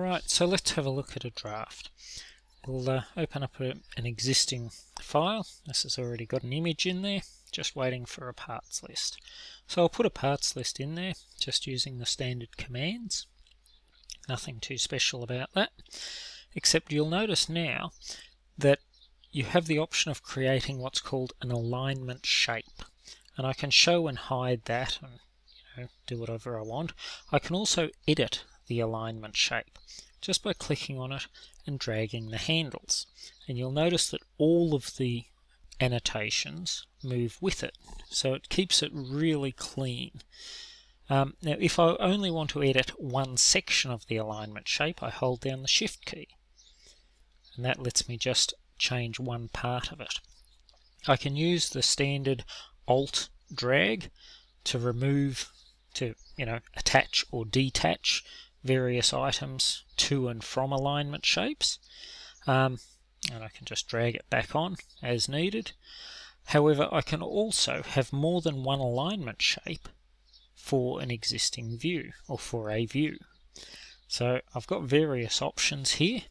Alright, so let's have a look at a draft. We'll uh, open up a, an existing file. This has already got an image in there, just waiting for a parts list. So I'll put a parts list in there, just using the standard commands. Nothing too special about that, except you'll notice now that you have the option of creating what's called an alignment shape. And I can show and hide that and you know, do whatever I want. I can also edit the alignment shape just by clicking on it and dragging the handles. And you'll notice that all of the annotations move with it. So it keeps it really clean. Um, now if I only want to edit one section of the alignment shape, I hold down the shift key. And that lets me just change one part of it. I can use the standard alt drag to remove, to you know, attach or detach various items to and from alignment shapes. Um, and I can just drag it back on as needed. However, I can also have more than one alignment shape for an existing view or for a view. So I've got various options here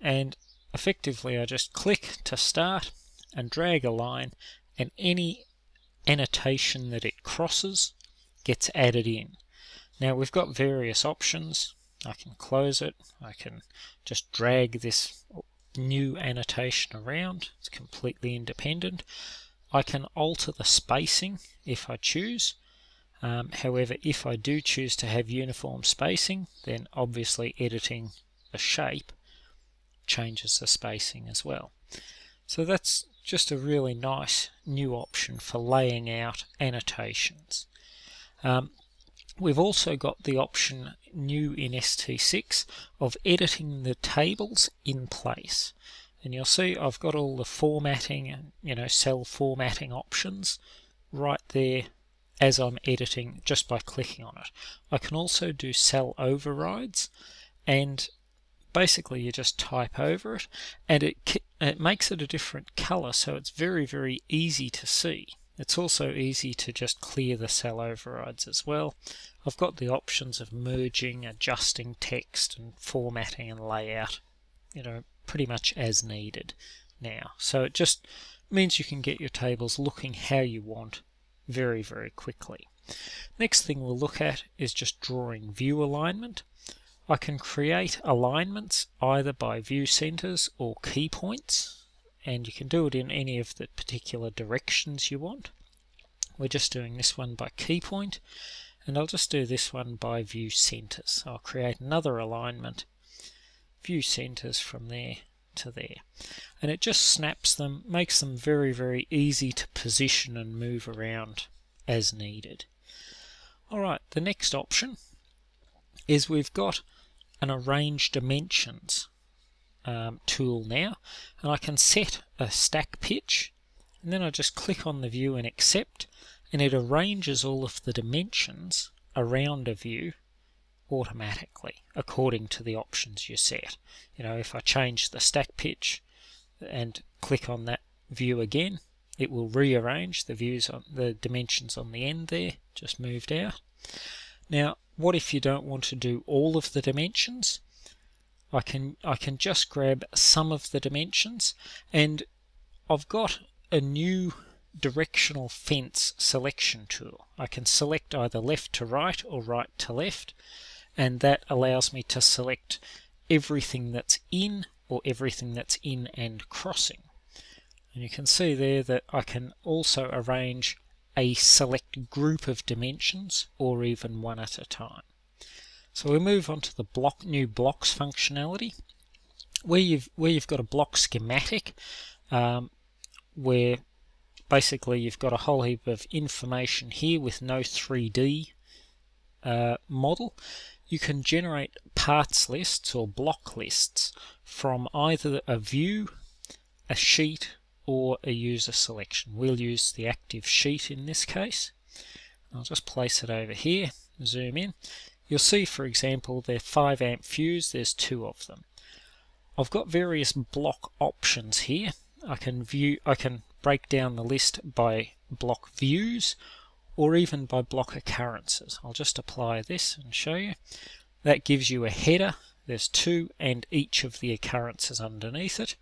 and effectively I just click to start and drag a line and any annotation that it crosses gets added in. Now we've got various options. I can close it. I can just drag this new annotation around. It's completely independent. I can alter the spacing if I choose. Um, however, if I do choose to have uniform spacing, then obviously editing the shape changes the spacing as well. So that's just a really nice new option for laying out annotations. Um, we've also got the option new in ST6 of editing the tables in place. And you'll see I've got all the formatting and you know cell formatting options right there as I'm editing just by clicking on it. I can also do cell overrides and basically you just type over it and it, it makes it a different color so it's very very easy to see. It's also easy to just clear the cell overrides as well. I've got the options of merging, adjusting text and formatting and layout, you know, pretty much as needed now. So it just means you can get your tables looking how you want very, very quickly. Next thing we'll look at is just drawing view alignment. I can create alignments either by view centers or key points and you can do it in any of the particular directions you want. We're just doing this one by key point and I'll just do this one by view centers. I'll create another alignment, view centers from there to there. And it just snaps them, makes them very, very easy to position and move around as needed. Alright, the next option is we've got an arrange dimensions um, tool now and I can set a stack pitch and then I just click on the view and accept and it arranges all of the dimensions around a view automatically according to the options you set. You know, if I change the stack pitch and click on that view again, it will rearrange the views on the dimensions on the end there, just moved out. Now, what if you don't want to do all of the dimensions? I can I can just grab some of the dimensions and I've got a new directional fence selection tool. I can select either left to right or right to left and that allows me to select everything that's in or everything that's in and crossing. And you can see there that I can also arrange a select group of dimensions or even one at a time. So we move on to the block new blocks functionality where you've where you've got a block schematic um, where basically you've got a whole heap of information here with no 3D uh, model you can generate parts lists or block lists from either a view, a sheet, or a user selection. We'll use the active sheet in this case. I'll just place it over here, zoom in. You'll see, for example, they're 5 amp fuse, there's two of them. I've got various block options here. I can view, I can break down the list by block views, or even by block occurrences. I'll just apply this and show you. That gives you a header there's two and each of the occurrences underneath it.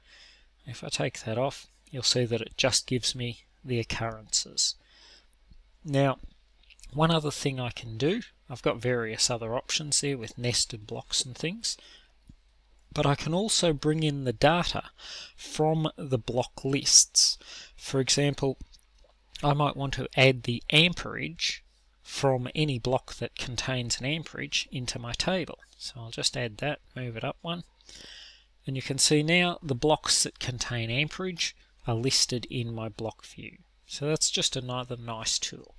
If I take that off, you'll see that it just gives me the occurrences. Now, one other thing I can do, I've got various other options there with nested blocks and things, but I can also bring in the data from the block lists. For example, I might want to add the amperage from any block that contains an amperage into my table. So I'll just add that, move it up one. And you can see now the blocks that contain amperage are listed in my block view. So that's just another nice tool.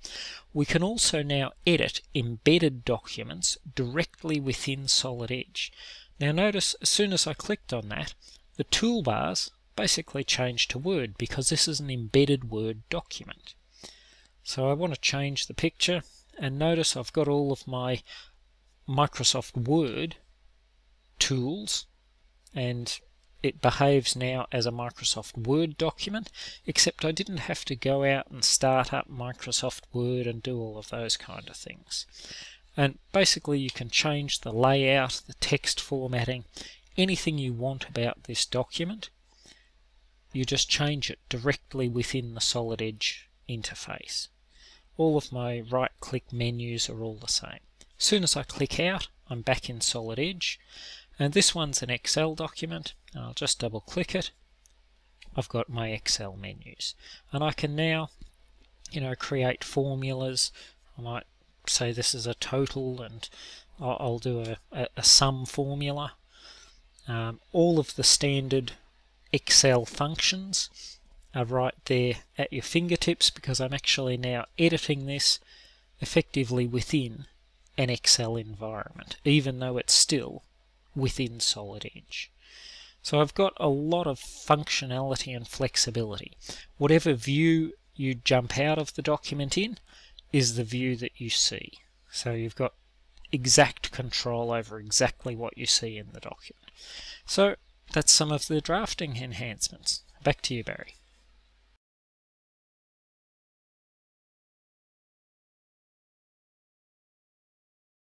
We can also now edit embedded documents directly within Solid Edge. Now notice as soon as I clicked on that, the toolbars basically changed to Word because this is an embedded Word document. So I want to change the picture and notice I've got all of my Microsoft Word tools and it behaves now as a Microsoft Word document except I didn't have to go out and start up Microsoft Word and do all of those kind of things and basically you can change the layout the text formatting anything you want about this document you just change it directly within the Solid Edge interface all of my right click menus are all the same. As soon as I click out, I'm back in Solid Edge. And this one's an Excel document. I'll just double click it. I've got my Excel menus. And I can now, you know, create formulas. I might say this is a total and I'll do a, a, a sum formula. Um, all of the standard Excel functions are right there at your fingertips because I'm actually now editing this effectively within an Excel environment, even though it's still within Solid Edge. So I've got a lot of functionality and flexibility. Whatever view you jump out of the document in is the view that you see. So you've got exact control over exactly what you see in the document. So that's some of the drafting enhancements. Back to you, Barry.